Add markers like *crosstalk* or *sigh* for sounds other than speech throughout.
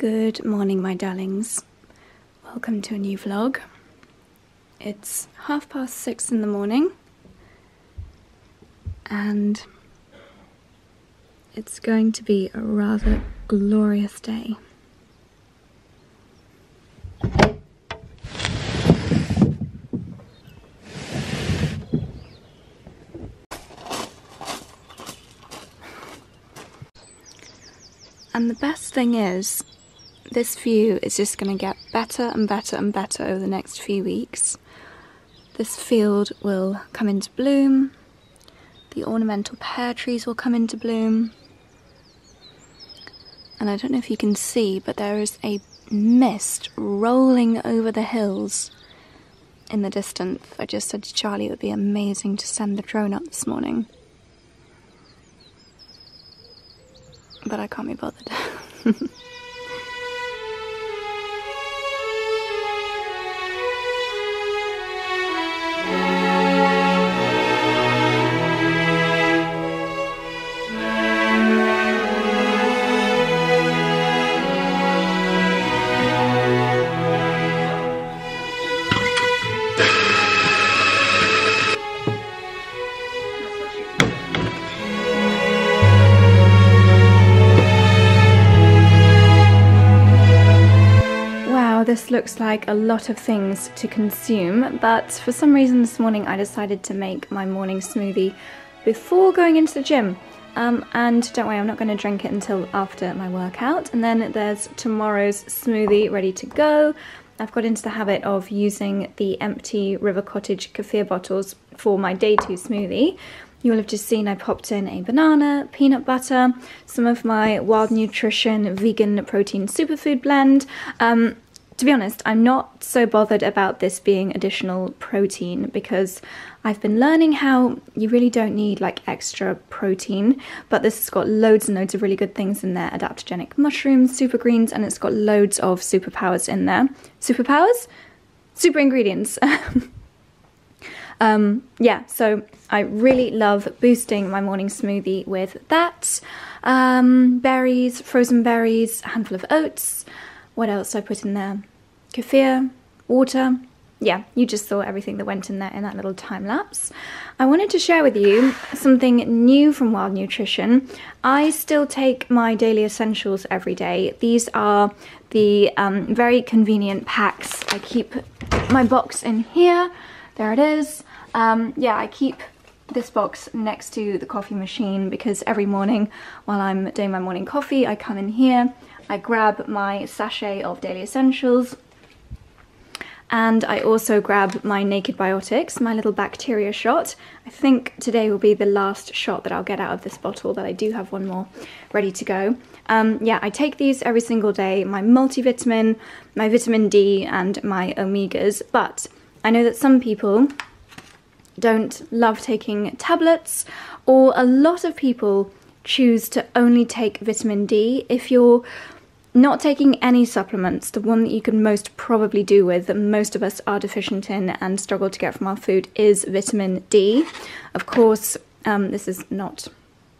Good morning, my darlings. Welcome to a new vlog. It's half past six in the morning, and it's going to be a rather glorious day. And the best thing is, this view is just going to get better and better and better over the next few weeks. This field will come into bloom, the ornamental pear trees will come into bloom, and I don't know if you can see, but there is a mist rolling over the hills in the distance. I just said to Charlie it would be amazing to send the drone up this morning. But I can't be bothered. *laughs* looks like a lot of things to consume, but for some reason this morning I decided to make my morning smoothie before going into the gym. Um, and don't worry, I'm not going to drink it until after my workout. And then there's tomorrow's smoothie ready to go. I've got into the habit of using the empty River Cottage kefir bottles for my day two smoothie. You will have just seen I popped in a banana, peanut butter, some of my Wild Nutrition vegan protein superfood blend. Um, to be honest, I'm not so bothered about this being additional protein because I've been learning how you really don't need like extra protein, but this has got loads and loads of really good things in there adaptogenic mushrooms, super greens, and it's got loads of superpowers in there. Superpowers? Super ingredients. *laughs* Um, yeah, so I really love boosting my morning smoothie with that. Um, berries, frozen berries, a handful of oats. What else I put in there? Kefir, water. Yeah, you just saw everything that went in there in that little time lapse. I wanted to share with you something new from Wild Nutrition. I still take my daily essentials every day. These are the um, very convenient packs. I keep my box in here. There it is. Um, yeah, I keep this box next to the coffee machine because every morning while I'm doing my morning coffee, I come in here, I grab my sachet of Daily Essentials, and I also grab my Naked Biotics, my little bacteria shot. I think today will be the last shot that I'll get out of this bottle, but I do have one more ready to go. Um, yeah, I take these every single day, my multivitamin, my vitamin D, and my omegas, but I know that some people don't love taking tablets, or a lot of people choose to only take vitamin D. If you're not taking any supplements, the one that you can most probably do with, that most of us are deficient in and struggle to get from our food, is vitamin D. Of course, um, this is not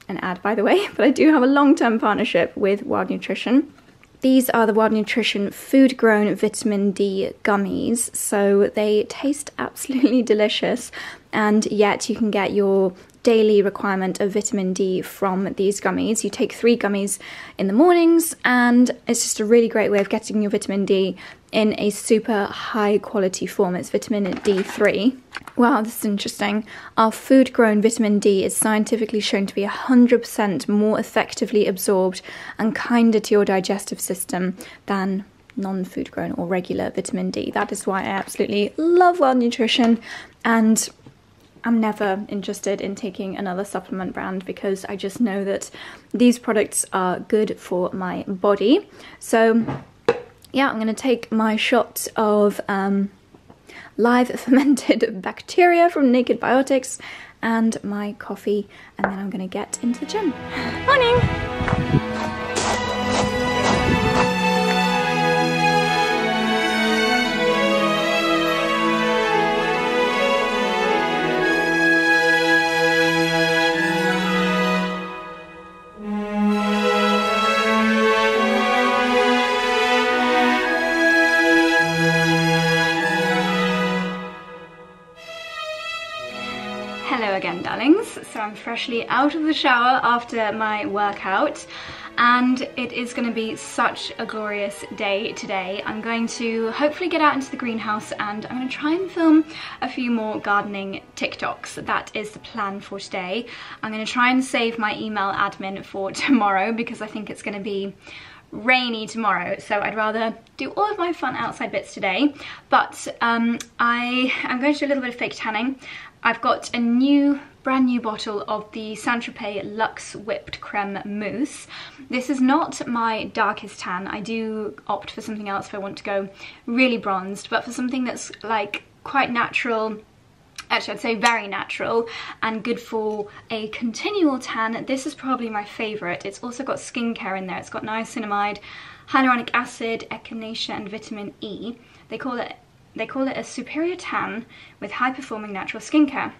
an ad, by the way, *laughs* but I do have a long term partnership with Wild Nutrition. These are the Wild Nutrition food grown vitamin D gummies. So they taste absolutely *laughs* delicious, and yet you can get your daily requirement of vitamin D from these gummies. You take three gummies in the mornings, and it's just a really great way of getting your vitamin D in a super high quality form. It's vitamin D3. Wow, this is interesting. Our food grown vitamin D is scientifically shown to be 100% more effectively absorbed and kinder to your digestive system than non food grown or regular vitamin D. That is why I absolutely love Wild Nutrition and I'm never interested in taking another supplement brand because I just know that these products are good for my body. So, yeah, I'm going to take my shot of um, live *laughs* fermented bacteria from Naked Biotics and my coffee, and then I'm going to get into the gym. *laughs* Morning! I'm freshly out of the shower after my workout and it is going to be such a glorious day today. I'm going to hopefully get out into the greenhouse and I'm going to try and film a few more gardening TikToks. That is the plan for today. I'm going to try and save my email admin for *laughs* tomorrow because I think it's going to be rainy tomorrow so I'd rather do all of my fun outside bits today but um, I am going to do a little bit of fake tanning I've got a new brand new bottle of the Saint-Tropez Luxe Whipped Creme Mousse. This is not my darkest tan. I do opt for something else if I want to go really bronzed, but for something that's like quite natural, actually I'd say very natural and good for a continual tan. This is probably my favourite. It's also got skincare in there. It's got niacinamide, hyaluronic acid, echinacea and vitamin E. They call it they call it a superior tan with high performing natural skincare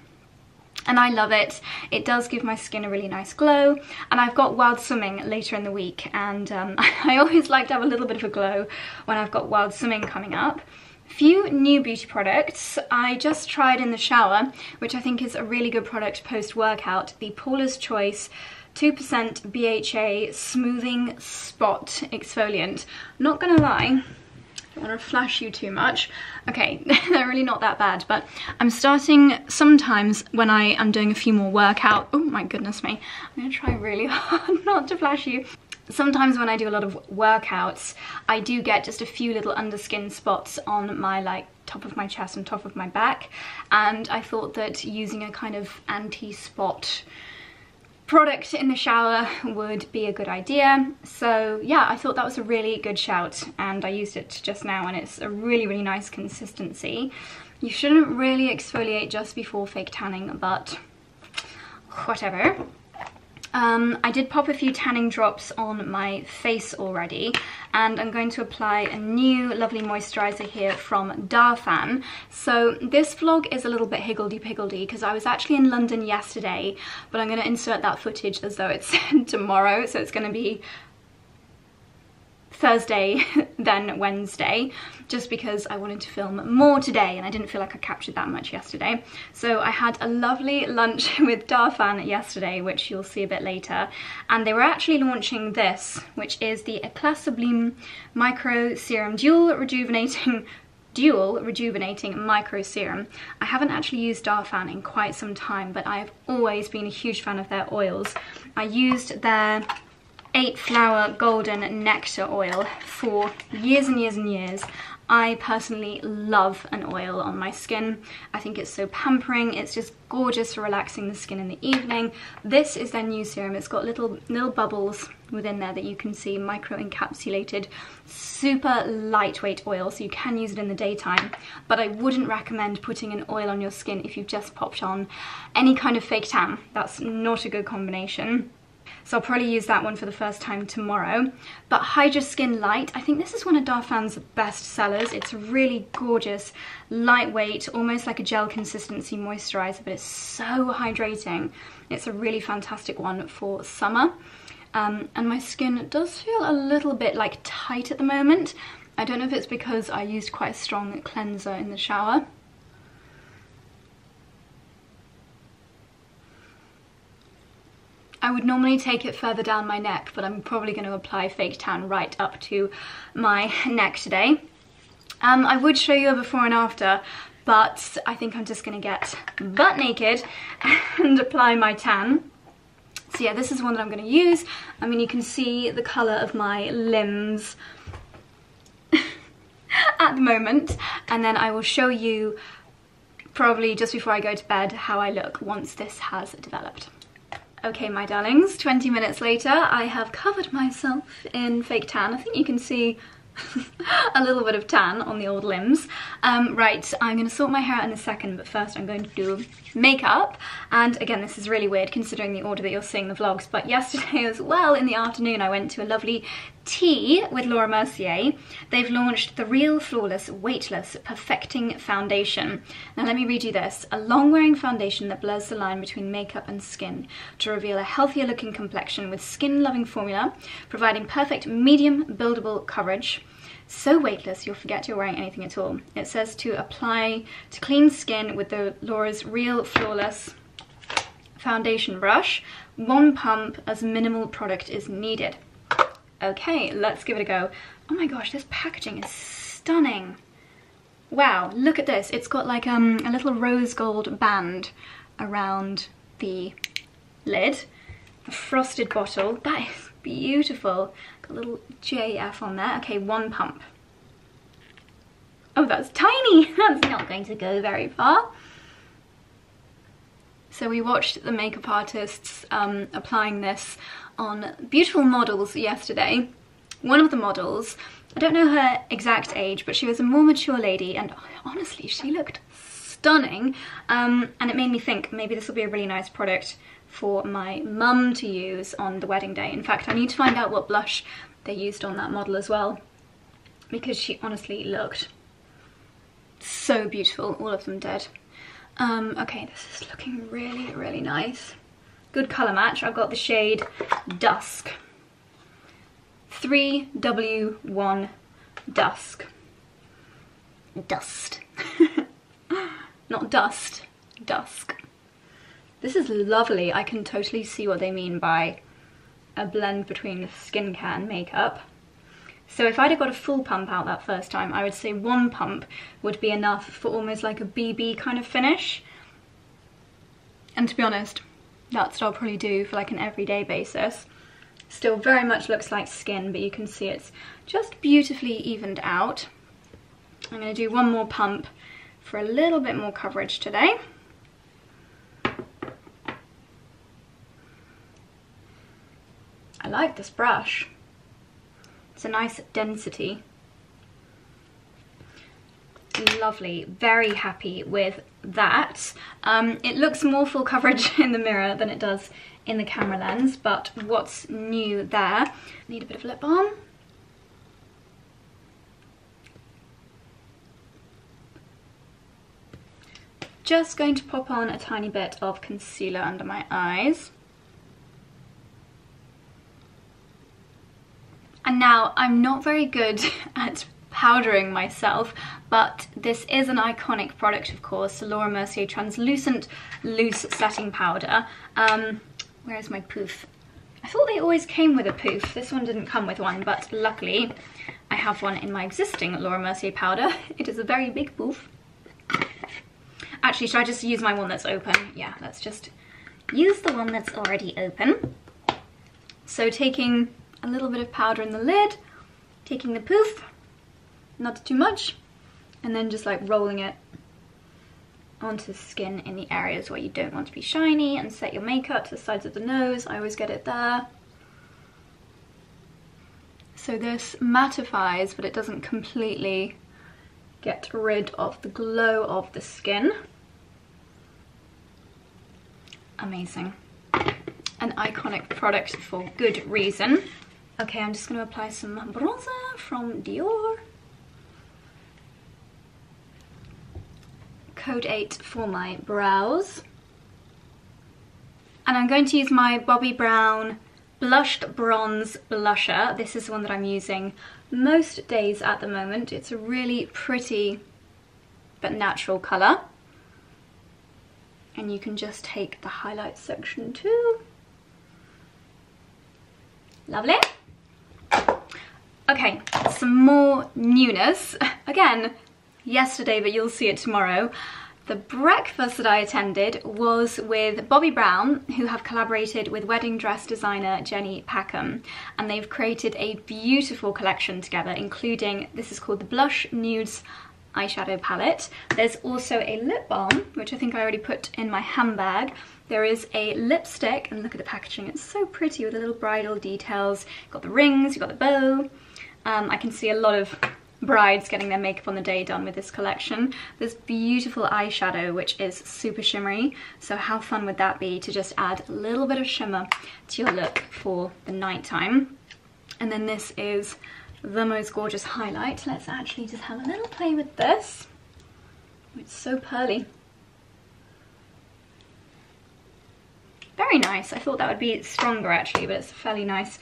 and I love it. It does give my skin a really nice glow and I've got wild swimming later in the week and um, *laughs* I always like to have a little bit of a glow when I've got wild swimming coming up. Few new beauty products. I just tried in the shower, which I think is a really good product post-workout, the Paula's Choice 2% BHA Smoothing Spot Exfoliant. Not gonna lie, don't want to flash you too much. Okay, *laughs* they're really not that bad, but I'm starting sometimes when I am doing a few more workout. Oh my goodness me. I'm gonna try really *laughs* hard not to flash you. Sometimes when I do a lot of workouts, I do get just a few little underskin spots on my like top of my chest and top of my back. And I thought that using a kind of anti-spot product in the shower would be a good idea. So yeah, I thought that was a really good shout and I used it just now and it's a really, really nice consistency. You shouldn't really exfoliate just before fake tanning, but whatever. Um, I did pop a few tanning drops on my face already and I'm going to apply a new lovely moisturiser here from Darphin. So this vlog is a little bit higgledy-piggledy because I was actually in London yesterday but I'm going to insert that footage as though it's *laughs* tomorrow so it's going to be Thursday *laughs* than Wednesday just because I wanted to film more today and I didn't feel like I captured that much yesterday. So I had a lovely lunch *laughs* with Darphin yesterday which you'll see a bit later and they were actually launching this which is the Eclat Sublime Micro Serum Dual Rejuvenating *laughs* dual rejuvenating micro serum. I haven't actually used Darphin in quite some time, but I've always been a huge fan of their oils. I used their eight flower golden nectar oil for years and years and years. I personally love an oil on my skin. I think it's so pampering. It's just gorgeous for relaxing the skin in the evening. This is their new serum. It's got little little bubbles within there that you can see micro encapsulated super lightweight oil so you can use it in the daytime but I wouldn't recommend putting an oil on your skin if you've just popped on any kind of fake tan that's not a good combination so I'll probably use that one for the first time tomorrow. But Hydraskin Light, I think this is one of Darphin's best sellers. It's really gorgeous, lightweight, almost like a gel consistency moisturizer, but it's so hydrating. It's a really fantastic one for summer. Um, and my skin does feel a little bit like tight at the moment. I don't know if it's because I used quite a strong cleanser in the shower. I would normally take it further down my neck, but I'm probably going to apply fake tan right up to my neck today. Um, I would show you a before and after, but I think I'm just going to get butt naked and apply my tan. So yeah, this is one that I'm going to use. I mean, you can see the colour of my limbs *laughs* at the moment, and then I will show you probably just before I go to bed how I look once this has developed. Okay, my darlings, 20 minutes later, I have covered myself in fake tan. I think you can see *laughs* a little bit of tan on the old limbs. Um, right, I'm going to sort my hair out in a second, but first I'm going to do makeup. And again, this is really weird considering the order that you're seeing the vlogs, but yesterday *laughs* as well in the afternoon I went to a lovely tea with Laura Mercier. They've launched the Real Flawless Weightless Perfecting Foundation. Now let me read you this. A long-wearing foundation that blurs the line between makeup and skin to reveal a healthier looking complexion with skin-loving formula, providing perfect medium buildable coverage so weightless you'll forget you're wearing anything at all. It says to apply to clean skin with the Laura's Real Flawless foundation brush, one pump as minimal product is needed. Okay, let's give it a go. Oh my gosh, this packaging is stunning. Wow, look at this. It's got like um, a little rose gold band around the lid. A frosted bottle. That is beautiful. Got a little JF on there. Okay, one pump. Oh, that's tiny. *laughs* That's not going to go very far. So we watched the makeup artists um, applying this on beautiful models yesterday. One of the models, I don't know her exact age, but she was a more mature lady and honestly, she looked stunning. Um, and it made me think maybe this will be a really nice product for my mum to use on the wedding day. In fact, I need to find out what blush they used on that model as well because she honestly looked so beautiful, all of them did. Um, okay, this is looking really, really nice. Good colour match. I've got the shade Dusk. 3W1 Dusk. Dust. *laughs* Not dust, dusk. This is lovely. I can totally see what they mean by a blend between skincare and makeup. So if I'd have got a full pump out that first time, I would say one pump would be enough for almost like a BB kind of finish. And to be honest, that's what I'll probably do for like an everyday basis. Still very much looks like skin, but you can see it's just beautifully evened out. I'm gonna do one more pump for a little bit more coverage today. I like this brush. It's a nice density. Lovely, very happy with that. Um, it looks more full coverage *laughs* in the mirror than it does in the camera lens, but what's new there? Need a bit of lip balm. Just going to pop on a tiny bit of concealer under my eyes. Now I'm not very good *laughs* at powdering myself, but this is an iconic product, of course, the Laura Mercier Translucent Loose Setting Powder. Um, where is my poof? I thought they always came with a poof. This one didn't come with one, but luckily I have one in my existing Laura Mercier powder. *laughs* It is a very big poof. Actually, should I just use my one that's open? Yeah, let's just use the one that's already open. So taking a little bit of powder in the lid, taking the poof, not too much, and then just like rolling it onto the skin in the areas where you don't want to be shiny and set your makeup to the sides of the nose. I always get it there. So this mattifies, but it doesn't completely get rid of the glow of the skin. Amazing. An iconic product for good reason. Okay, I'm just going to apply some bronzer from Dior. Code 8 for my brows. And I'm going to use my Bobbi Brown Blushed Bronze Blusher. This is the one that I'm using most days at the moment. It's a really pretty but natural colour. And you can just take the highlight section too. Lovely. Okay, some more newness. *laughs* Again, yesterday, but you'll see it tomorrow. The breakfast that I attended was with Bobbi Brown, who have collaborated with wedding dress designer Jenny Packham, and they've created a beautiful collection together, including, this is called the Blush Nudes eyeshadow palette. There's also a lip balm, which I think I already put in my handbag. There is a lipstick, and look at the packaging, it's so pretty with the little bridal details. You've got the rings, you've got the bow, um, I can see a lot of brides getting their makeup on the day done with this collection. This beautiful eyeshadow, which is super shimmery. So how fun would that be to just add a little bit of shimmer to your look for the nighttime? And then this is the most gorgeous highlight. Let's actually just have a little play with this. It's so pearly. Very nice. I thought that would be stronger actually, but it's fairly nice.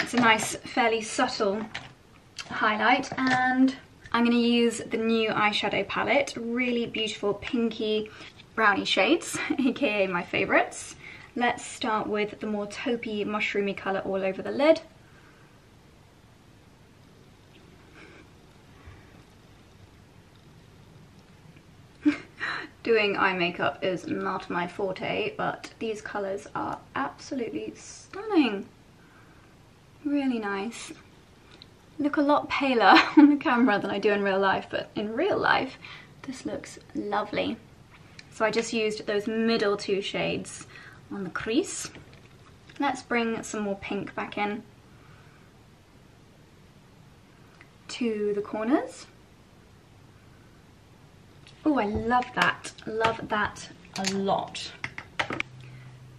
It's a nice, fairly subtle highlight and I'm going to use the new eyeshadow palette, really beautiful pinky brownie shades, *laughs* aka my favourites. Let's start with the more taupey, mushroomy colour all over the lid. *laughs* Doing eye makeup is not my forte, but these colours are absolutely stunning. Really nice. Look a lot paler *laughs* on the camera than I do in real life, but in real life, this looks lovely. So I just used those middle two shades on the crease. Let's bring some more pink back in to the corners. Oh, I love that. Love that a lot.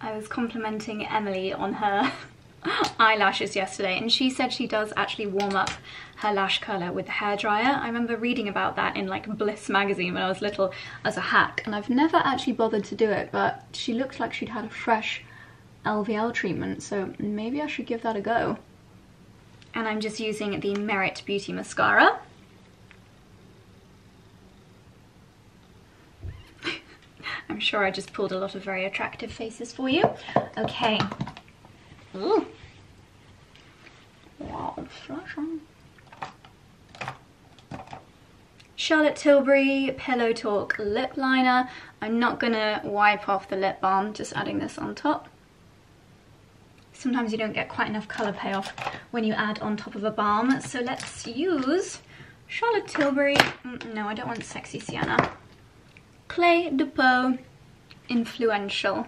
I was complimenting Emily on her *laughs* *gasps* eyelashes yesterday and she said she does actually warm up her lash curler with the hairdryer. I remember reading about that in like Bliss magazine when I was little as a hack and I've never actually bothered to do it but she looked like she'd had a fresh LVL treatment so maybe I should give that a go. And I'm just using the Merit Beauty Mascara. *laughs* I'm sure I just pulled a lot of very attractive faces for you. Okay. Ooh. Wow. Charlotte Tilbury Pillow Talk lip liner. I'm not gonna wipe off the lip balm, just adding this on top. Sometimes you don't get quite enough colour payoff when you add on top of a balm. So let's use Charlotte Tilbury. Mm, no, I don't want Sexy Sienna. Clé de Peau Influential.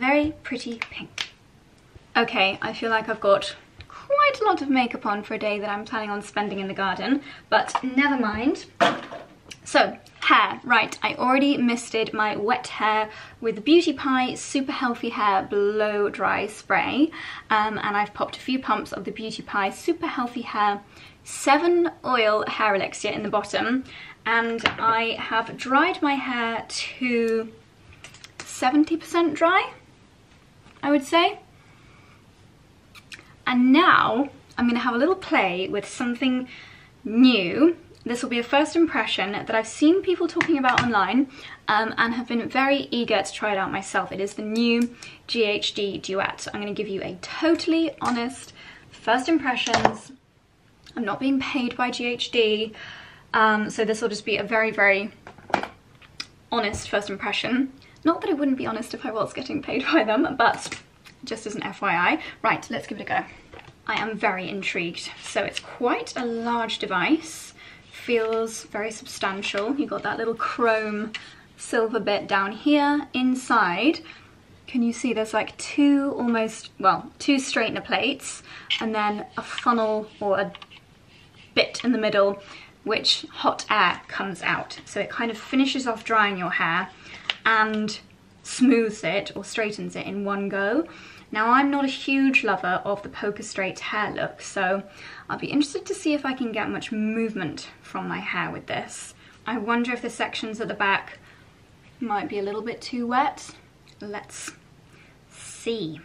Very pretty pink. Okay, I feel like I've got quite a lot of makeup on for a day that I'm planning on spending in the garden, but never mind. So, hair. Right, I already misted my wet hair with the Beauty Pie Super Healthy Hair Blow Dry Spray, um, and I've popped a few pumps of the Beauty Pie Super Healthy Hair 7 Oil Hair Elixir in the bottom, and I have dried my hair to 70% dry, I would say. And now I'm going to have a little play with something new. This will be a first impression that I've seen people talking about online um, and have been very eager to try it out myself. It is the new GHD Duet. I'm going to give you a totally honest first impressions. I'm not being paid by GHD, um, so this will just be a very, very honest first impression. Not that I wouldn't be honest if I was getting paid by them, but just as an FYI. Right, let's give it a go. I am very intrigued. So it's quite a large device, feels very substantial. You've got that little chrome silver bit down here. Inside, can you see there's like two almost, well, two straightener plates and then a funnel or a bit in the middle which hot air comes out. So it kind of finishes off drying your hair and smooths it or straightens it in one go. Now I'm not a huge lover of the poker straight hair look, so I'll be interested to see if I can get much movement from my hair with this. I wonder if the sections at the back might be a little bit too wet. Let's see.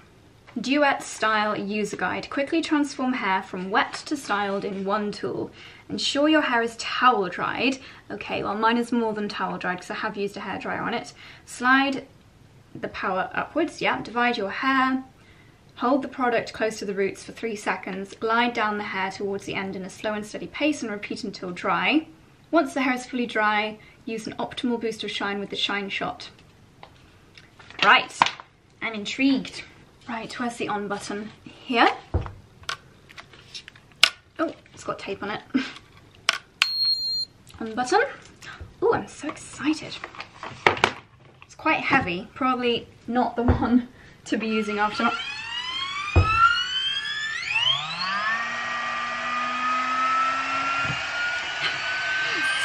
Duet Style User Guide. Quickly transform hair from wet to styled in one tool. Ensure your hair is towel dried. Okay, well mine is more than towel dried because I have used a hairdryer on it. Slide the power upwards, yeah. Divide your hair. Hold the product close to the roots for three seconds. Glide down the hair towards the end in a slow and steady pace and repeat until dry. Once the hair is fully dry, use an optimal boost of shine with the Shine Shot. Right, I'm intrigued. Right, where's the on button? Here. It's got tape on it. on button. Oh, I'm so excited. It's quite heavy, probably not the one to be using after. Sounds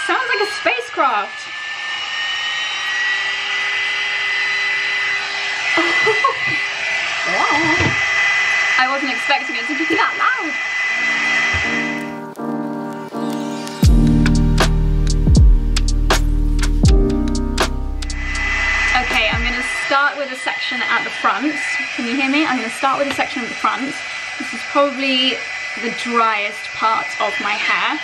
like a spacecraft. *laughs* I wasn't expecting it to be that loud. With a section at the front. Can you hear me? I'm gonna start with a section at the front. This is probably the driest part of my hair.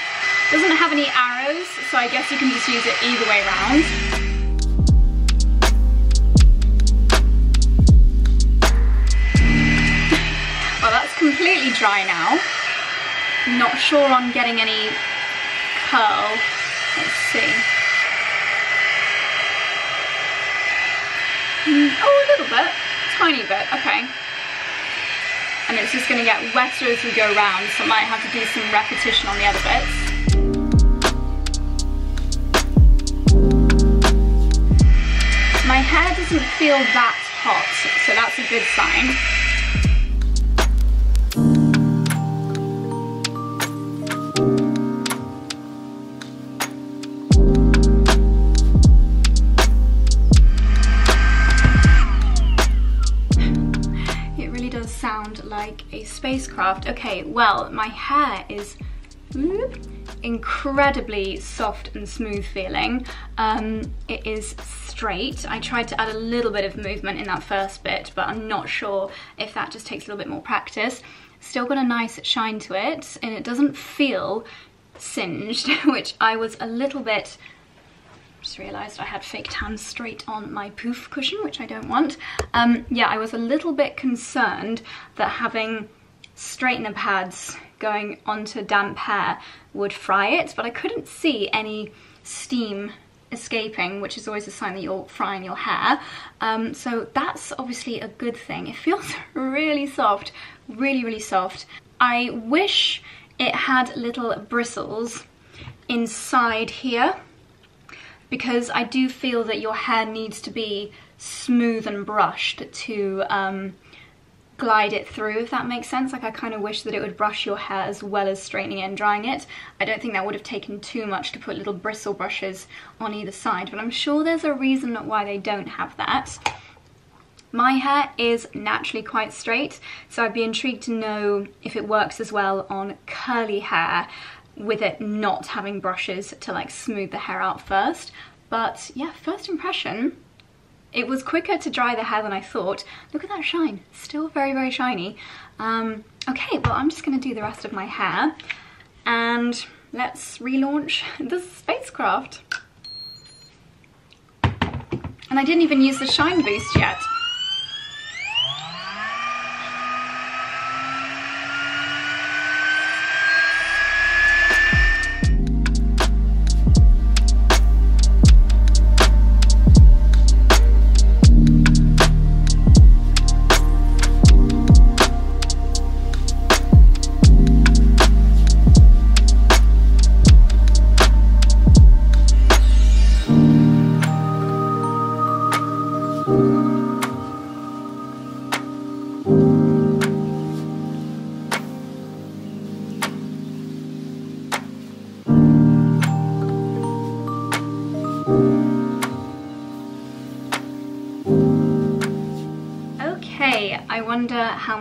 Doesn't have any arrows, so I guess you can just use it either way around. *laughs* well, that's completely dry now. Not sure on getting any curl. Let's see. Mm, oh, a little bit, tiny bit, okay. And it's just gonna get wetter as we go around, so I might have to do some repetition on the other bits. My hair doesn't feel that hot, so that's a good sign. Spacecraft. Okay, well, my hair is incredibly soft and smooth feeling. Um, it is straight. I tried to add a little bit of movement in that first bit, but I'm not sure if that just takes a little bit more practice. Still got a nice shine to it, and it doesn't feel singed, *laughs* which I was a little bit just realised I had fake tan straight on my poof cushion, which I don't want. Um, yeah, I was a little bit concerned that having straightener pads going onto damp hair would fry it, but I couldn't see any steam escaping, which is always a sign that you're frying your hair. Um, so that's obviously a good thing. It feels *laughs* really soft, really, really soft. I wish it had little bristles inside here because I do feel that your hair needs to be smooth and brushed to um, glide it through, if that makes sense. Like I kind of wish that it would brush your hair as well as straightening and drying it. I don't think that would have taken too much to put little bristle brushes on either side, but I'm sure there's a reason why they don't have that. My hair is naturally quite straight, so I'd be intrigued to know if it works as well on curly hair with it not having brushes to like smooth the hair out first. But yeah, first impression, it was quicker to dry the hair than I thought. Look at that shine, still very, very shiny. Um, okay, well, I'm just gonna do the rest of my hair and let's relaunch *laughs* the spacecraft. And I didn't even use the shine boost yet.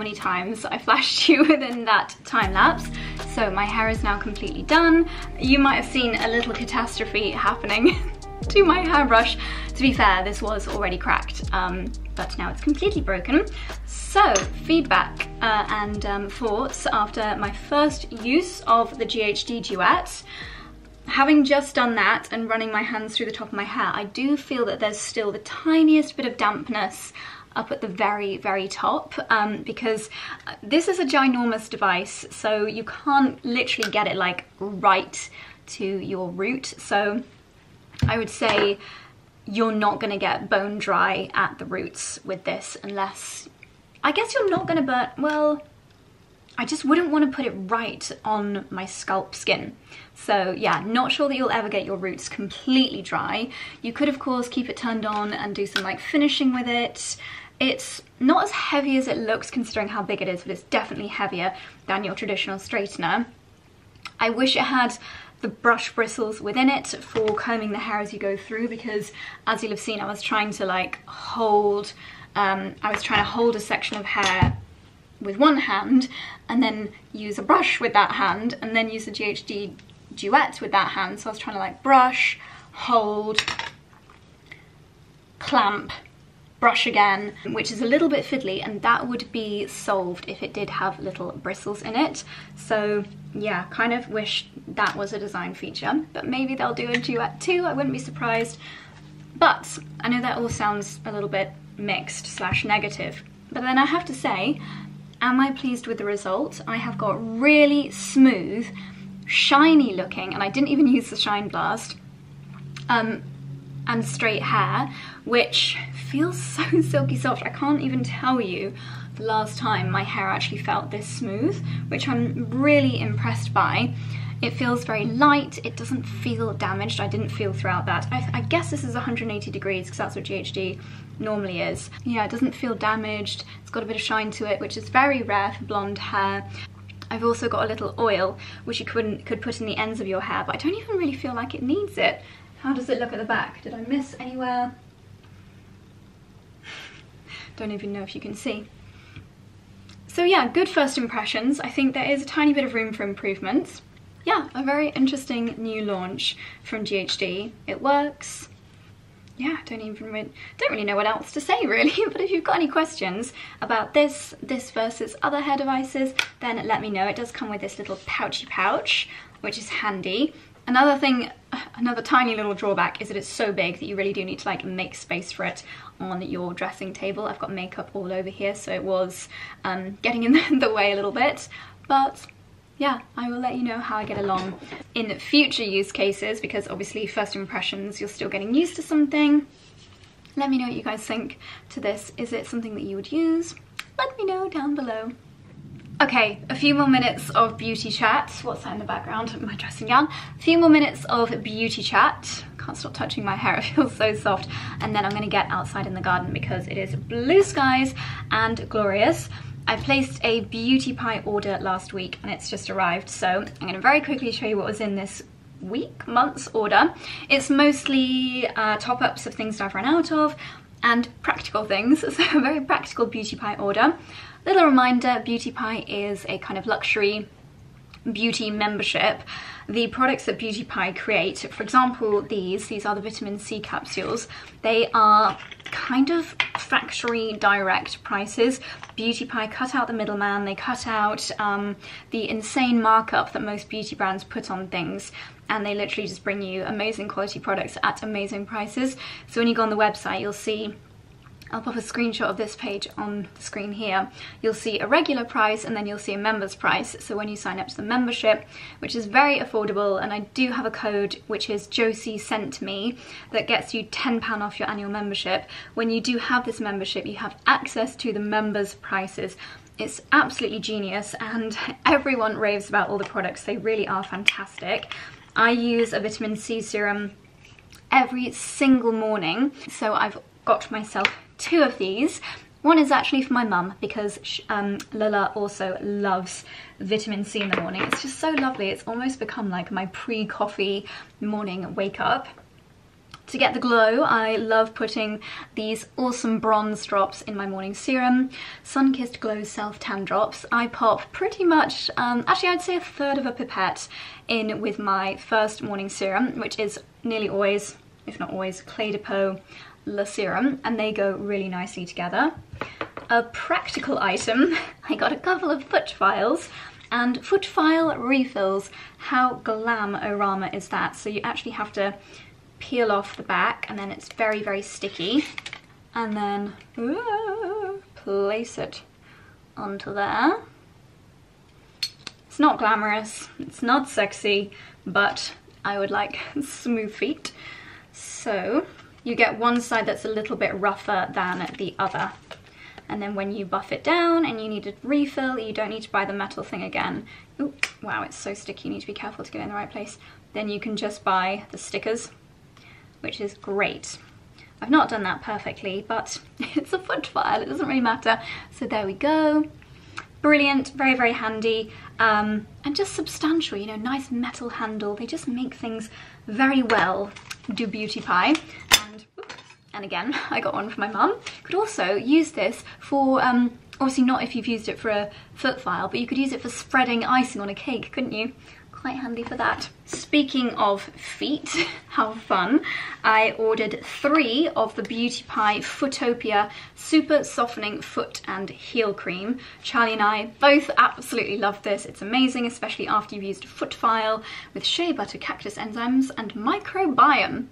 Many times I flashed *laughs* you within that time lapse. So my hair is now completely done. You might have seen a little catastrophe happening *laughs* to my hairbrush. To be fair, this was already cracked, um, but now it's completely broken. So, feedback uh, and um, thoughts after my first use of the GHD Duet. Having just done that and running my hands through the top of my hair, I do feel that there's still the tiniest bit of dampness up at the very, very top um, because this is a ginormous device, so you can't literally get it like right to your root. So I would say you're not gonna get bone dry at the roots with this unless, I guess you're not gonna burn, well, I just wouldn't want to put it right on my scalp skin. So yeah, not sure that you'll ever get your roots completely dry. You could of course keep it turned on and do some like finishing with it. It's not as heavy as it looks considering how big it is, but it's definitely heavier than your traditional straightener. I wish it had the brush bristles within it for combing the hair as you go through because as you'll have seen I was trying to like hold um, I was trying to hold a section of hair with one hand and then use a brush with that hand and then use the GHD duet with that hand so I was trying to like brush hold clamp brush again, which is a little bit fiddly, and that would be solved if it did have little bristles in it. So yeah, kind of wish that was a design feature, but maybe they'll do a duet too, I wouldn't be surprised. But I know that all sounds a little bit mixed slash negative, but then I have to say, am I pleased with the result? I have got really smooth, shiny looking, and I didn't even *laughs* use the Shine Blast, um, and straight hair, which feels *laughs* so silky soft. I can't even tell you the last time my hair actually felt this smooth, which I'm really impressed by. It feels very light, it doesn't feel damaged, I didn't feel throughout that. I, I guess this is 180 degrees because that's what GHD normally is. Yeah, it doesn't feel damaged, it's got a bit of shine to it, which is very rare for blonde hair. I've also got a little oil, which you couldn't could put in the ends of your hair, but I don't even really feel like it needs it. How does it look at the back? Did I miss anywhere? Don't even know if you can see. So yeah, good first impressions. I think there is a tiny bit of room for improvements. Yeah, a very interesting new launch from GHD. It works. Yeah, don't even re don't really know what else to say *laughs* really, but if you've got any questions about this, this versus other hair devices, then let me know. It does come with this little pouchy pouch, which is handy. Another thing, another tiny little drawback is that it's so big that you really do need to like make space for it on your dressing table. I've got makeup all over here, so it was um, getting in *laughs* the way a little bit, but yeah, I will let you know how I get along in future use cases because obviously first impressions, you're still getting used to something. Let me know what you guys think to this. Is it something that you would use? Let me know down below. Okay, a few more minutes of beauty chat. What's that in the background? My dressing gown. A few more minutes of beauty chat. Can't stop touching my hair, *laughs* it feels so soft. And then I'm gonna get outside in the garden because it is blue skies and glorious. I placed a beauty pie order last week and it's just arrived. So I'm gonna very quickly show you what was in this week, month's order. It's mostly uh, top-ups of things that I've run out of and practical things. *laughs* So a very practical beauty pie order. Little reminder, Beauty Pie is a kind of luxury beauty membership. The products that Beauty Pie create, for example, these, these are the vitamin C capsules. They are kind of factory direct prices. Beauty Pie cut out the middleman, they cut out um, the insane markup that most beauty brands put on things and they literally just bring you amazing quality products at amazing prices. So when you go on the website, you'll see I'll pop a screenshot of this page on the screen here. You'll see a regular price and then you'll see a member's price. So when you sign up to the membership, which is very affordable, and I do have a code which is Josie sent me that gets you £10 off your annual membership. When you do have this membership, you have access to the members' prices. It's absolutely genius and *laughs* everyone raves about all the products. They really are fantastic. I use a vitamin C serum every single morning. So I've got myself two of these. One is actually for my mum because um, Lila also loves vitamin C in the morning. It's just so lovely. It's almost become like my pre-coffee morning wake up. To get the glow, I love putting these awesome bronze drops in my morning serum. Sunkissed Glow Self Tan Drops. I pop pretty much, um, actually I'd say a third of a pipette in with my first morning serum, which is nearly always, if not always, Clé de Peau Le Serum and they go really nicely together. A practical item, *laughs* I got a couple of foot files and foot file refills. How glam-orama is that? So you actually have to peel off the back and then it's very, very sticky. And then place it onto there. It's not glamorous, it's not sexy, but I would like *laughs* smooth feet. So you get one side that's a little bit rougher than the other. And then when you buff it down and you need a refill, you don't need to buy the metal thing again. Ooh, wow, it's so sticky, you need to be careful to get it in the right place. Then you can just buy the stickers, which is great. I've not done that perfectly, but *laughs* it's a foot file, it doesn't really matter. So there we go. Brilliant, very, very handy, um, and just substantial, you know, nice metal handle. They just make things very well, do Beauty Pie and again *laughs* I got one for my mum. Could also use this for, um, obviously not if you've used it for a foot file, but you could use it for spreading icing on a cake, couldn't you? quite handy for that. Speaking of feet, *laughs* how fun, I ordered three of the Beauty Pie Footopia Super Softening Foot and Heel Cream. Charlie and I both absolutely love this. It's amazing, especially after you've used a foot file with shea butter, cactus enzymes and microbiome.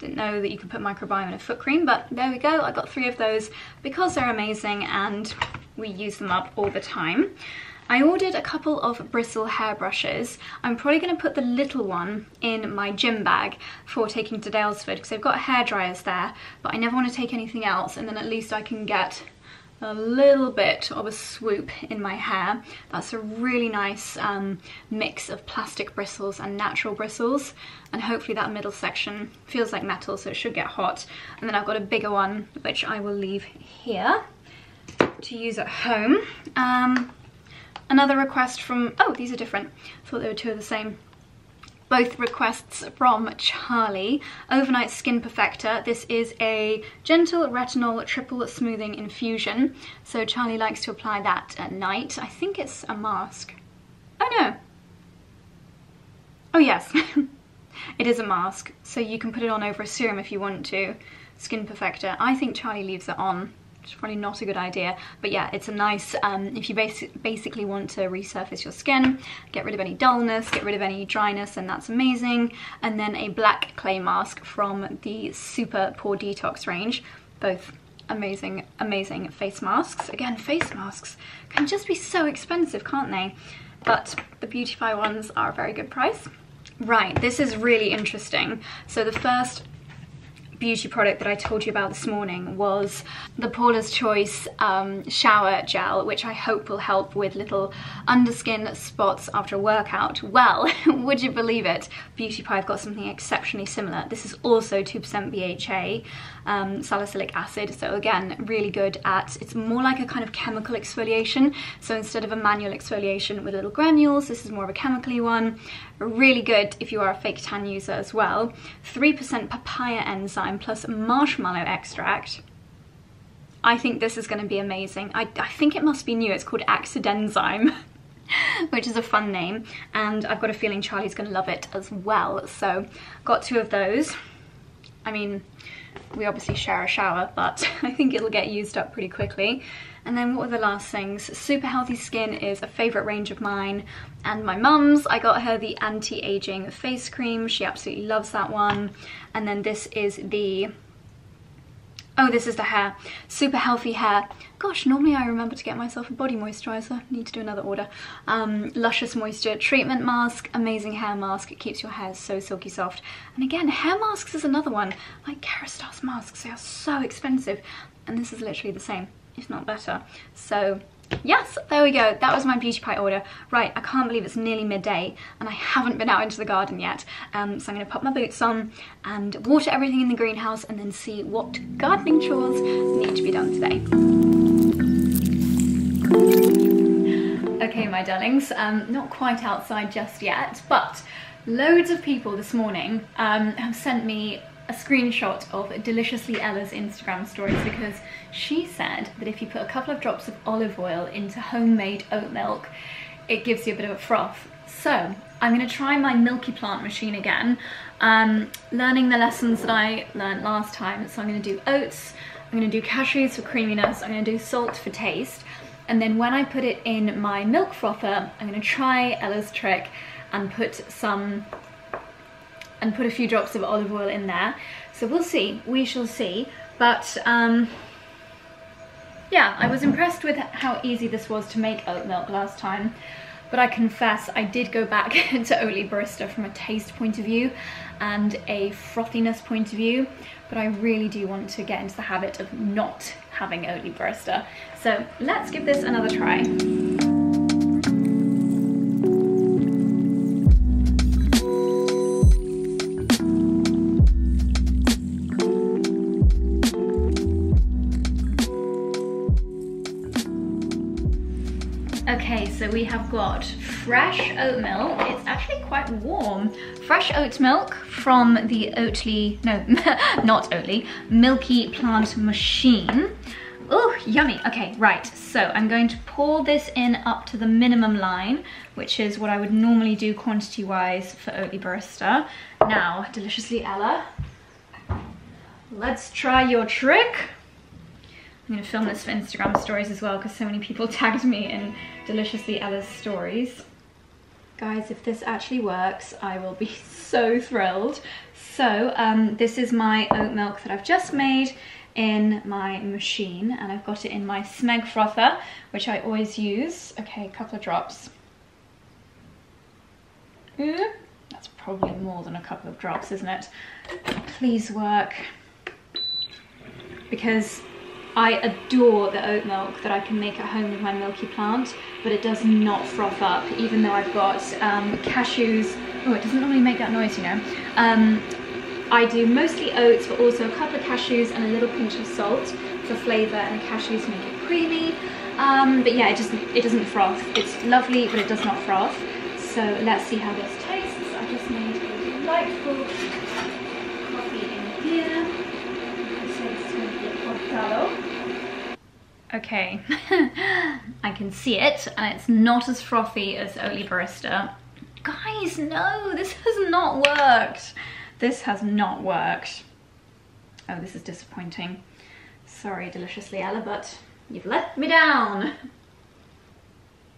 Didn't know that you could put microbiome in a foot cream, but there we go. I got three of those because they're amazing and we use them up all the time. I ordered a couple of bristle hairbrushes. I'm probably going to put the little one in my gym bag for taking to Daylesford because they've got hair dryers there, but I never want to take anything else and then at least I can get a little bit of a swoop in my hair. That's a really nice um, mix of plastic bristles and natural bristles and hopefully that middle section feels like metal so it should get hot. And then I've got a bigger one which I will leave here to use at home. Um, another request from, oh these are different, I thought they were two of the same both requests from Charlie. Overnight Skin Perfector. This is a gentle retinol triple smoothing infusion. So Charlie likes to apply that at night. I think it's a mask. Oh no. Oh yes. *laughs* it is a mask. So you can put it on over a serum if you want to. Skin Perfector. I think Charlie leaves it on which is probably not a good idea. But yeah, it's a nice, um, if you basi basically want to resurface your skin, get rid of any dullness, get rid of any dryness, and that's amazing. And then a black clay mask from the Super Pore Detox range, both amazing, amazing face masks. Again, face masks can just be so expensive, can't they? But the Beauty Pie ones are a very good price. Right, this is really interesting. So the first beauty product that I told you about this morning was the Paula's Choice um, shower gel, which I hope will help with little underskin spots after a workout. Well, *laughs* would you believe it? Beauty Pie have got something exceptionally similar. This is also 2% BHA, um, salicylic acid, so again, really good at, it's more like a kind of chemical exfoliation. So instead of a manual exfoliation with little granules, this is more of a chemically one. Really good if you are a fake tan user as well. 3% papaya enzyme plus marshmallow extract. I think this is going to be amazing. I, I think it must be new. It's called Accidenzyme. *laughs* which is a fun name and I've got a feeling Charlie's gonna love it as well so got two of those I mean we obviously share a shower but *laughs* I think it'll get used up pretty quickly and then what were the last things? Super Healthy Skin is a favourite range of mine and my mum's. I got her the anti-aging face cream. She absolutely loves that one. And then this is the Oh, this is the hair. Super healthy hair. Gosh, normally I remember to get myself a body moisturiser. Need to do another order. Um, Luscious Moisture Treatment Mask. Amazing hair mask. It keeps your hair so silky soft. And again, hair masks is another one. Like Kerastase masks, they are so expensive. And this is literally the same if not better. So yes, there we go. That was my Beauty Pie order. Right, I can't believe it's nearly midday and I haven't been out into the garden yet. Um, so I'm going to pop my boots on and water everything in the greenhouse and then see what gardening chores need to be done today. Okay, my darlings, um, not quite outside just yet, but loads of people this morning um, have sent me a screenshot of Deliciously Ella's Instagram stories because she said that if you put a couple of drops of olive oil into homemade oat milk, it gives you a bit of a froth. So I'm going to try my Milky Plant machine again, um, learning the lessons that I learned last time. So I'm going to do oats, I'm going to do cashews for creaminess, I'm going to do salt for taste, and then when I put it in my milk frother, I'm going to try Ella's trick and put some and put a few drops of olive oil in there. So we'll see, we shall see. But um, yeah, I was impressed with how easy this was to make oat milk last time. But I confess I did go back *laughs* to Oatly Barista from a taste point of view and a frothiness point of view. But I really do want to get into the habit of not having Oatly Barista. So let's give this another try. So we have got fresh oat milk. It's actually quite warm. Fresh oat milk from the Oatly, no, *laughs* not Oatly, Milky Plant Machine. Oh, yummy. Okay, right. So I'm going to pour this in up to the minimum line, which is what I would normally do quantity-wise for Oatly Barista. Now, Deliciously Ella, let's try your trick. I'm gonna film this for Instagram stories as well because so many people *laughs* tagged me in Deliciously Ella's stories. Guys, if this actually works, I will be *laughs* so thrilled. So um, this is my oat milk that I've just made in my machine and I've got it in my Smeg frother, which I always use. Okay, a couple of drops. Ooh, that's probably more than a couple of drops, isn't it? Please work. Because I adore the oat milk that I can make at home with my Milky Plant, but it does not froth up, even though I've got um, cashews. Oh, it doesn't normally make that noise, you know. Um, I do mostly oats, but also a couple of cashews and a little pinch of salt for flavour, and cashews make it creamy. Um, but yeah, it just it doesn't froth. It's lovely, but it does not froth. So let's see how this tastes. I just made a delightful coffee in here. Okay, *laughs* I can see it and it's not as frothy as Oatly Barista. Guys, no, this has not worked. This has not worked. Oh, this is disappointing. Sorry, Deliciously Ella, but you've let me down.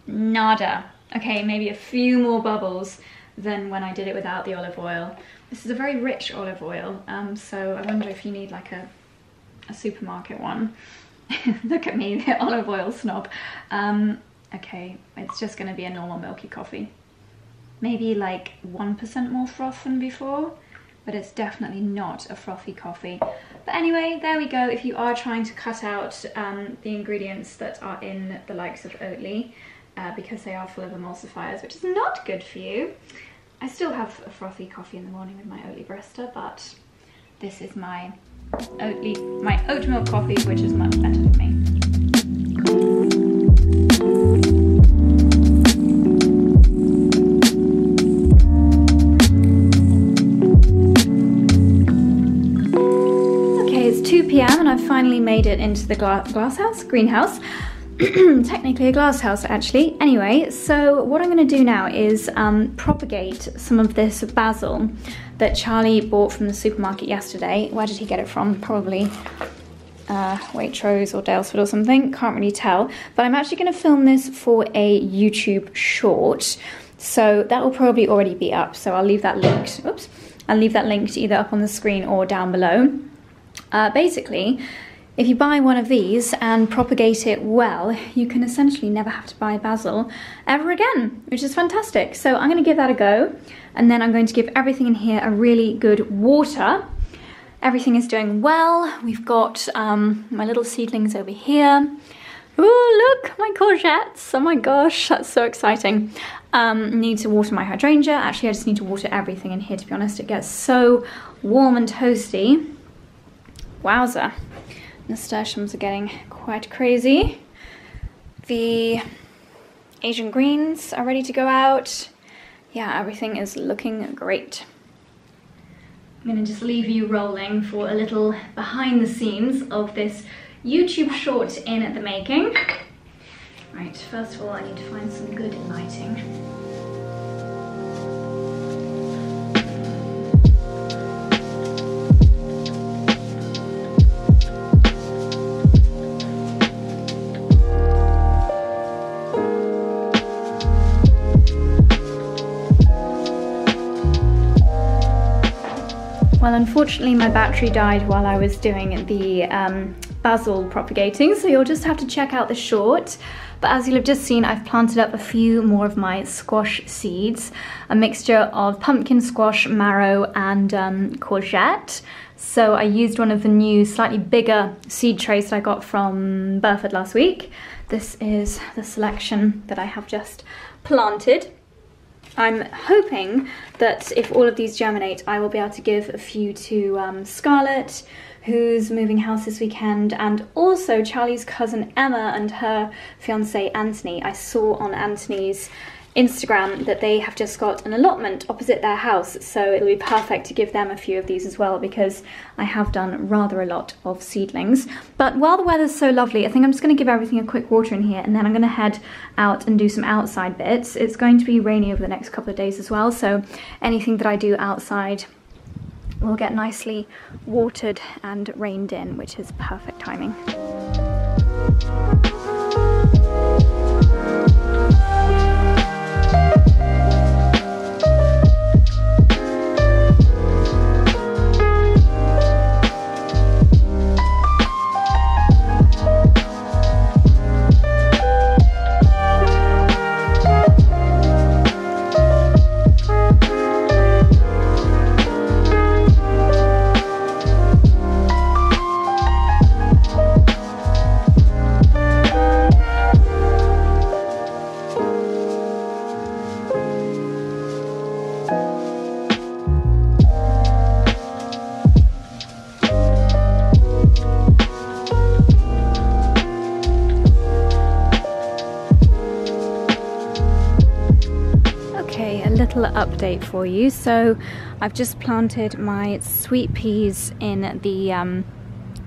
Nada. Okay, maybe a few more bubbles than when I did it without the olive oil. This is a very rich olive oil, um, so I wonder if you need like a, a supermarket one. *laughs* Look at me, the *laughs* olive oil snob. Um, okay, it's just gonna be a normal milky coffee. Maybe like 1% more froth than before but it's definitely not a frothy coffee. But anyway, there we go. If you are trying to cut out um, the ingredients that are in the likes of Oatly, uh, because they are full of emulsifiers, which is not good for you. I still have a frothy coffee in the morning with my Oatly Barista, but this is my Oatly, my oat milk coffee, which is much better for me. Okay, it's 2 p.m. and I've finally made it into the gla glass house, greenhouse. *clears throat* Technically a glass house actually. Anyway, so what I'm going to do now is um, propagate some of this basil that Charlie bought from the supermarket yesterday. Where did he get it from? Probably uh, Waitrose or Daylesford or something. Can't really tell. But I'm actually going to film this for a YouTube short. So that will probably already be up. So I'll leave that linked. Oops. I'll leave that linked either up on the screen or down below. Uh, basically, if you buy one of these and propagate it well, you can essentially never have to buy basil ever again, which is fantastic. So I'm going to give that a go, and then I'm going to give everything in here a really good water. Everything is doing well. We've got um, my little seedlings over here. Oh, look, my courgettes. Oh my gosh, that's so exciting. Um, need to water my hydrangea. Actually, I just need to water everything in here, to be honest. It gets so warm and toasty. Wowza. Nasturtiums are getting quite crazy. The Asian greens are ready to go out. Yeah, everything is looking great. I'm gonna just leave you rolling for a little behind the scenes of this YouTube short in the making. Right, first of all, I need to find some good lighting. Well, unfortunately my battery died while I was doing the um, basil propagating, so you'll just have to check out the short. But as you'll have just seen, I've planted up a few more of my squash seeds, a mixture of pumpkin squash, marrow, and um, courgette. So I used one of the new, slightly bigger seed trays that I got from Burford last week. This is the selection that I have just planted. I'm hoping that if all of these germinate, I will be able to give a few to um, Scarlett, who's moving house this weekend, and also Charlie's cousin Emma and her fiance Anthony. I saw on Anthony's Instagram that they have just got an allotment opposite their house, so it'll be perfect to give them a few of these as well because I have done rather a lot of seedlings. But while the weather's so lovely, I think I'm just going to give everything a quick water in here and then I'm going to head out and do some outside bits. It's going to be rainy over the next couple of days as well, so anything that I do outside will get nicely watered and rained in, which is perfect timing. Update for you. So I've just planted my sweet peas in the um,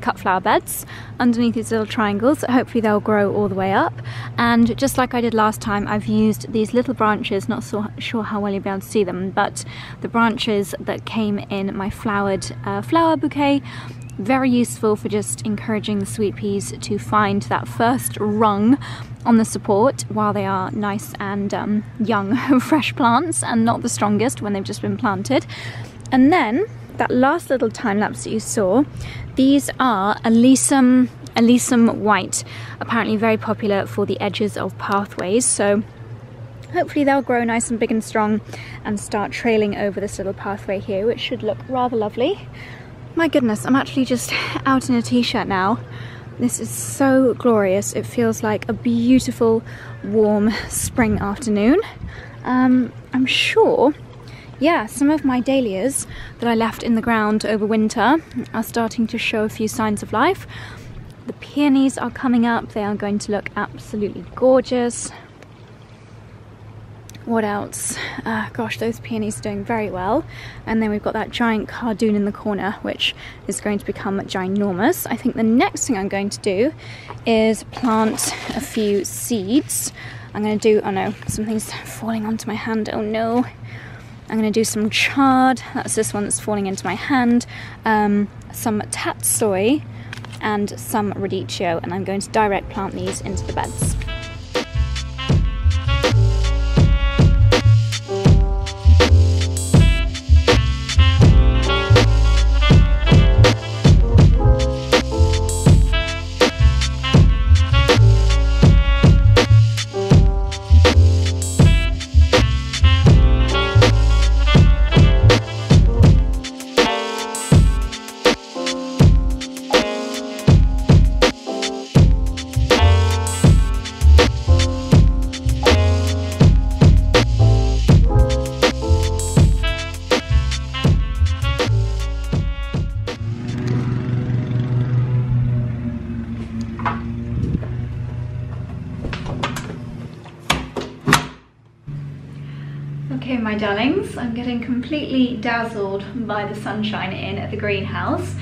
cut flower beds underneath these little triangles. Hopefully they'll grow all the way up. And just like I did last time, I've used these little branches, not so sure how well you'll be able to see them, but the branches that came in my flowered uh, flower bouquet very useful for just encouraging the sweet peas to find that first rung on the support while they are nice and um, young *laughs* fresh plants and not the strongest when they've just been planted. And then that last little time lapse that you saw, these are Alyssum, Alyssum white, apparently very popular for the edges of pathways. So hopefully they'll grow nice and big and strong and start trailing over this little pathway here, which should look rather lovely. My goodness, I'm actually just *laughs* out in a t-shirt now this is so glorious. It feels like a beautiful, warm spring afternoon. Um, I'm sure, yeah, some of my dahlias that I left in the ground over winter are starting to show a few signs of life. The peonies are coming up. They are going to look absolutely gorgeous. What else? Uh, gosh, those peonies are doing very well. And then we've got that giant cardoon in the corner, which is going to become ginormous. I think the next thing I'm going to do is plant a few seeds. I'm going to do, oh no, something's falling onto my hand, oh no. I'm going to do some chard, that's this one that's falling into my hand, um, some tatsoi, and some radicchio, and I'm going to direct plant these into the beds. Dazzled by the sunshine in at the greenhouse.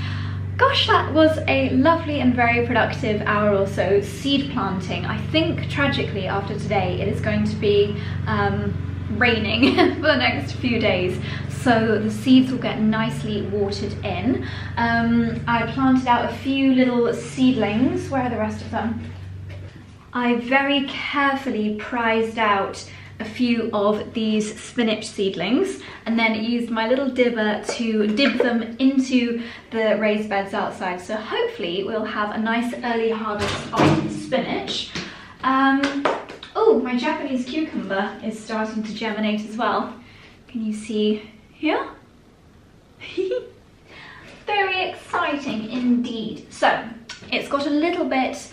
Gosh, that was a lovely and very productive hour or so seed planting. I think, tragically, after today, it is going to be um, raining *laughs* for the next few days so the seeds will get nicely watered in. Um, I planted out a few little seedlings. Where are the rest of them? I very carefully prized out a few of these spinach seedlings and then used my little dibber to dib them into the raised beds outside. So hopefully we'll have a nice early harvest of spinach. Um, oh, my Japanese cucumber is starting to germinate as well. Can you see here? *laughs* Very exciting indeed. So it's got a little bit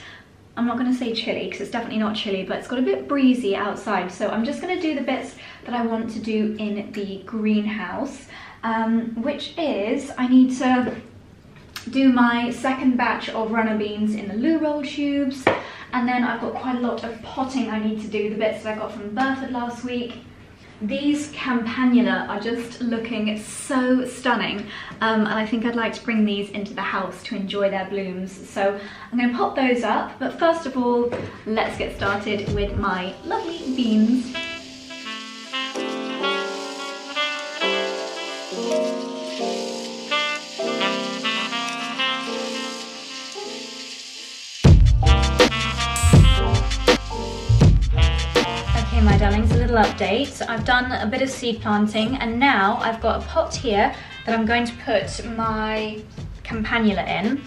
I'm not going to say chilly because it's definitely not chilly, but it's got a bit breezy outside. So I'm just going to do the bits that I want to do in the greenhouse, um, which is I need to do my second batch of runner beans in the loo roll tubes. And then I've got quite a lot of potting I need to do, the bits that I got from Burford last week. These campanula are just looking so stunning um, and I think I'd like to bring these into the house to enjoy their blooms. So I'm going to pop those up, but first of all, let's get started with my lovely beans. Update. I've done a bit of seed planting and now I've got a pot here that I'm going to put my campanula in.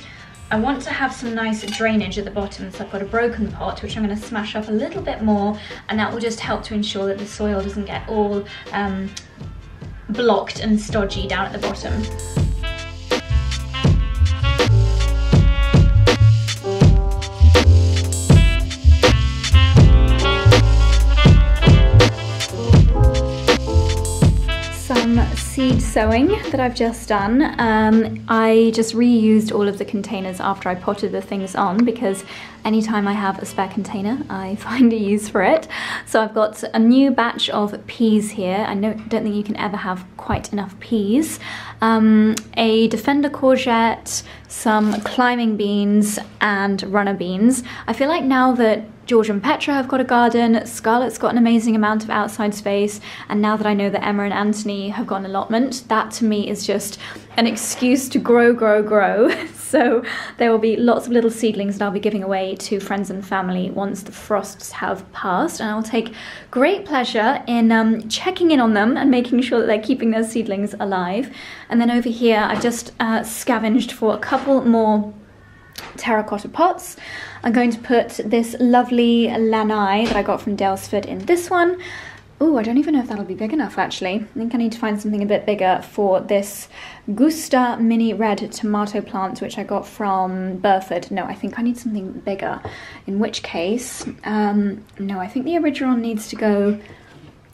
I want to have some nice drainage at the bottom, so I've got a broken pot, which I'm going to smash up a little bit more, and that will just help to ensure that the soil doesn't get all um, blocked and stodgy down at the bottom. Seed sowing that I've just done. Um, I just reused all of the containers after I potted the things on because anytime I have a spare container, I *laughs* find a use for it. So I've got a new batch of peas here. I don't think you can ever have quite enough peas. Um, a Defender courgette, some climbing beans and runner beans. I feel like now that George and Petra have got a garden, Scarlett's got an amazing amount of outside space, and now that I know that Emma and Anthony have got an allotment, that to me is just an excuse to grow, grow, grow. *laughs* so there will be lots of little seedlings that I'll be giving away to friends and family once the frosts have passed, and I'll take great pleasure in um, checking in on them and making sure that they're keeping their seedlings alive. And then over here, I've just uh, scavenged for a couple more terracotta pots. I'm going to put this lovely lanai that I got from Daylesford in this one. Oh, I don't even know if that'll be big enough actually. I think I need to find something a bit bigger for this Gusta mini red tomato plant which I got from Burford. No, I think I need something bigger. In which case, um, no, I think the original needs to go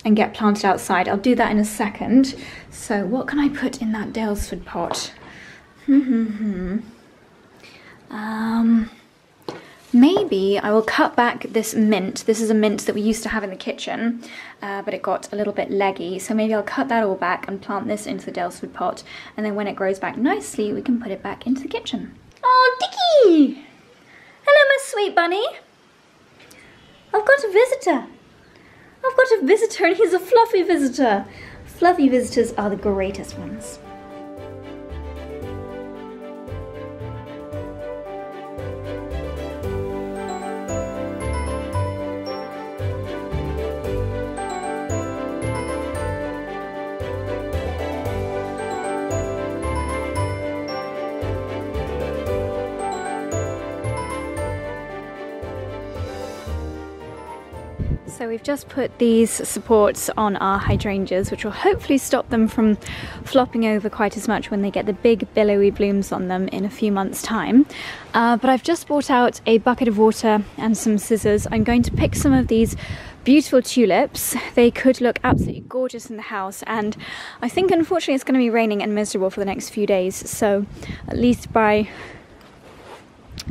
and get planted outside. I'll do that in a second. So what can I put in that Daylesford pot? Hmm, hmm, hmm. Um, maybe I will cut back this mint. This is a mint that we used to have in the kitchen, uh, but it got a little bit leggy. So maybe I'll cut that all back and plant this into the Daylesford pot. And then when it grows back nicely, we can put it back into the kitchen. Oh, Dicky! Hello, my sweet bunny. I've got a visitor. I've got a visitor and he's a fluffy visitor. Fluffy visitors are the greatest ones. So we've just put these supports on our hydrangeas, which will hopefully stop them from flopping over quite as much when they get the big billowy blooms on them in a few months time. Uh, but I've just brought out a bucket of water and some scissors. I'm going to pick some of these beautiful tulips. They could look absolutely gorgeous in the house and I think unfortunately it's going to be raining and miserable for the next few days. So at least by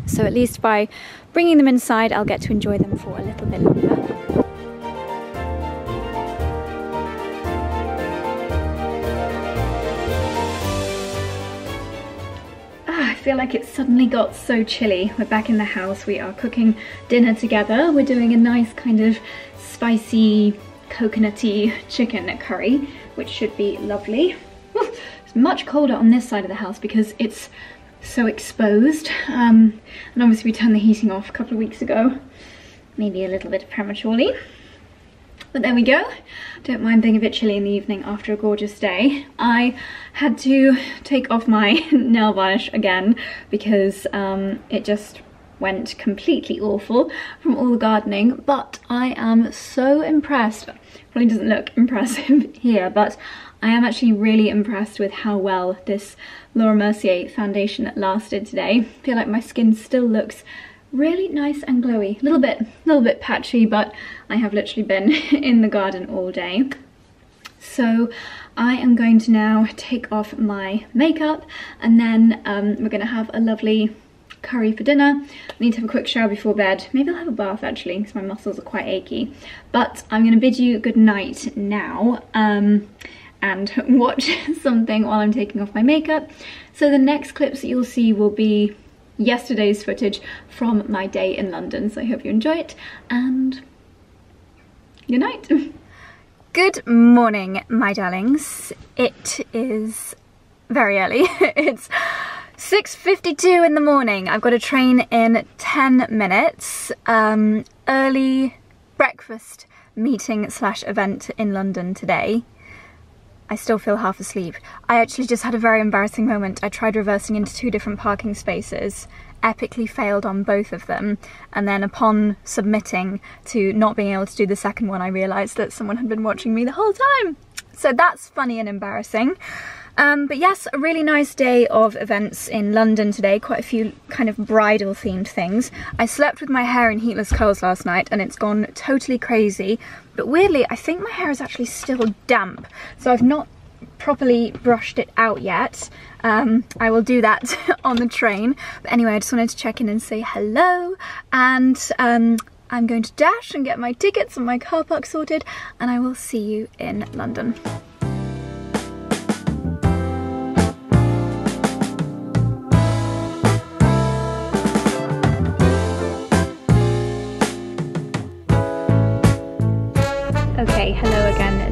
so at least by bringing them inside I'll get to enjoy them for a little bit longer. Feel like it suddenly got so chilly. We're back in the house, we are cooking dinner together. We're doing a nice kind of spicy coconutty chicken curry, which should be lovely. It's much colder on this side of the house because it's so exposed. Um, and obviously we turned the heating off a couple of weeks ago, maybe a little bit prematurely. But there we go. Don't mind being a bit chilly in the evening after a gorgeous day. I had to take off my *laughs* nail varnish again because um, it just went completely awful from all the gardening but I am so impressed probably doesn't look *laughs* impressive here but I am actually really impressed with how well this Laura Mercier foundation lasted today I feel like my skin still looks really nice and glowy. A little bit, little bit patchy, but I have literally been *laughs* in the garden all day. So I am going to now take off my makeup and then um, we're going to have a lovely curry for dinner. I need to have a quick shower before bed. Maybe I'll have a bath actually because my muscles are quite achy. But I'm going to bid you good night now um, and *laughs* watch *laughs* something while I'm taking off my makeup. So the next clips that you'll see will be yesterday's footage from my day in London. So I hope you enjoy it and good night. *laughs* Good morning, my darlings. It is very early. *laughs* it's 6.52 in the morning. I've got a train in 10 minutes. Um, early breakfast meeting slash event in London today. I still feel half asleep. I actually just had a very embarrassing moment. I tried reversing into two different parking spaces epically failed on both of them and then upon submitting to not being able to do the second one I realised that someone had been watching me the whole time. So that's funny and embarrassing. Um, but yes, a really nice day of events in London today, quite a few kind of bridal themed things. I slept with my hair in heatless curls last night and it's gone totally crazy, but weirdly I think my hair is actually still damp, so I've not properly brushed it out yet. Um, I will do that *laughs* on the train. But anyway, I just wanted to check in and say hello and um, I'm going to dash and get my tickets and my car park sorted and I will see you in London.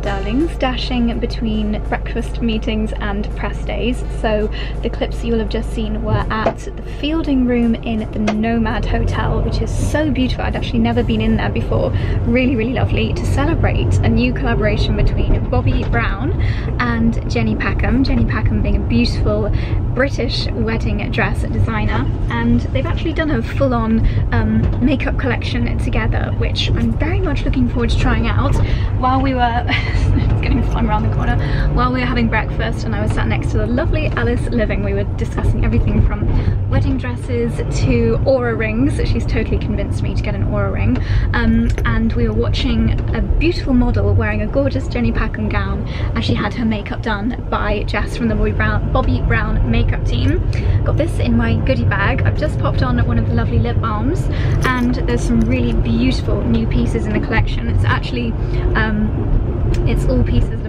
Darlings, dashing between breakfast meetings and press days. So the clips you'll have just seen were at the Fielding Room in the Nomad Hotel, which is so beautiful. I'd actually never been in there before. Really, really lovely to celebrate a new collaboration between Bobbi Brown and Jenny Packham. Jenny Packham being a beautiful British wedding dress designer. And they've actually done a full-on um, makeup collection together, which I'm very much looking forward to trying out while we were *laughs* getting flung around the corner while we were having breakfast and I was sat next to the lovely Alice Liveing. We were discussing everything from wedding dresses to Oura rings. She's totally convinced me to get an Oura ring. Um, and we were watching a beautiful model wearing a gorgeous Jenny Packham gown as she had her makeup done by Jess from the Bobbi Brown, Bobbi Brown makeup team. Got this in my goodie bag. I've just popped on one of the lovely lip balms and there's some really beautiful new pieces in the collection. It's actually um, it's all pieces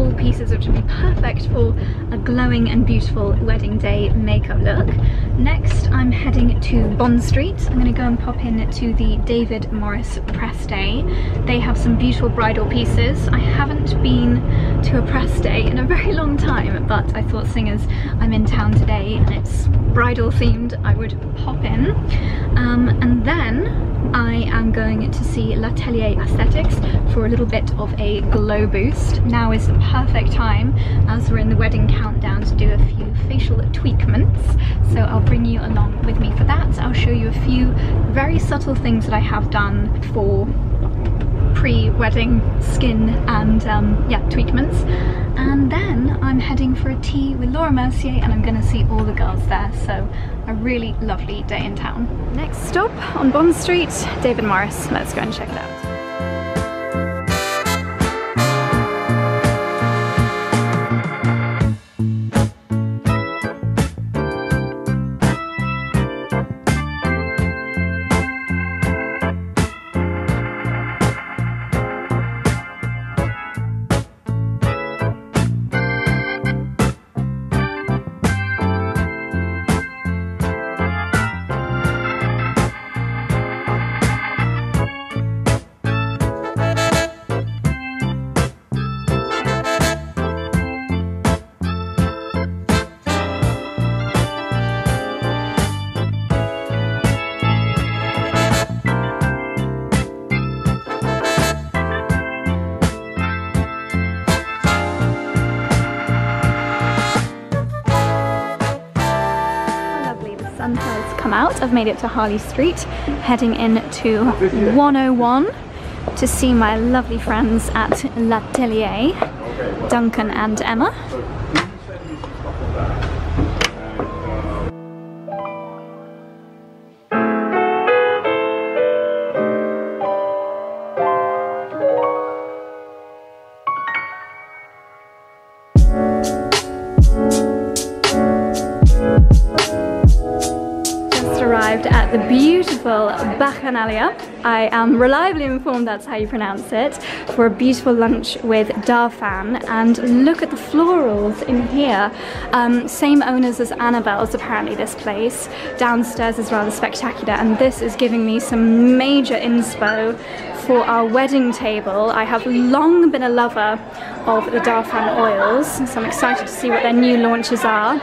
all pieces which would be perfect for a glowing and beautiful wedding day makeup look. Next I'm heading to Bond Street. I'm going to go and pop in to the David Morris press day. They have some beautiful bridal pieces. I haven't been to a press day in a *laughs* very long time but I thought seeing as I'm in town today and it's bridal themed I would pop in. Um, and then I am going to see L'Atelier Aesthetics for a little bit of a glow boost. Now is the perfect time as we're in the wedding countdown to do a few facial tweakments. So I'll bring you along with me for that. I'll show you a few very subtle things that I have done for pre-wedding skin and um, yeah, tweakments. And then I'm heading for a tea with Laura Mercier and I'm gonna see all the girls there. So a really lovely day in town. Next stop on Bond Street, David Morris. Let's go and check it out. I've made it to Harley Street, heading into 101 to see my lovely friends at L'Atelier, Duncan and Emma. Canalia. I am reliably informed that's how you pronounce it, for a beautiful lunch with Darphin. And look at the florals in here. Um, same owners as Annabel's, apparently, this place. Downstairs is rather spectacular, and this is giving me some major inspo for our wedding table. I have long been a lover of the Darphin oils, so I'm excited to see what their new launches are.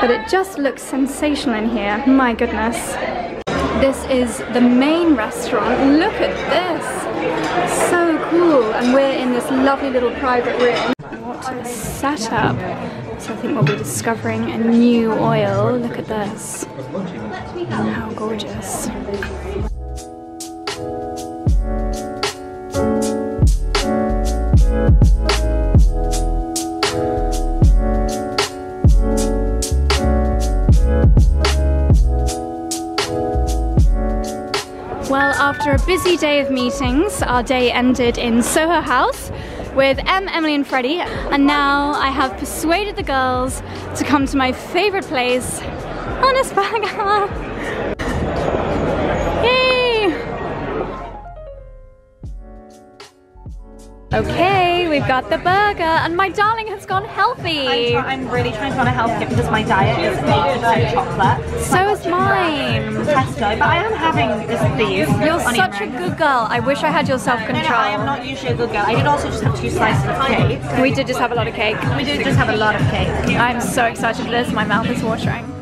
But it just looks sensational in here, my goodness. This is the main restaurant. Look at this, so cool. And we're in this lovely little private room. What a setup. So I think we'll be discovering a new oil. Look at this. How gorgeous. After a busy day of meetings, our day ended in Soho House with Em, Emily and Freddie and now I have persuaded the girls to come to my favourite place, Honest Burger. *laughs* Okay, we've got the burger, and my darling has gone healthy. I'm, I'm really trying to run a health kit because my diet is 80% chocolate. So is mine. Tesco, but I am having this, these. You're such a good girl. I wish I had your self-control. No, no, I am not usually a good girl. I did also just have two slices of cake. We did just have a lot of cake. We did just have a lot of cake. I'm so excited for this. My mouth is watering.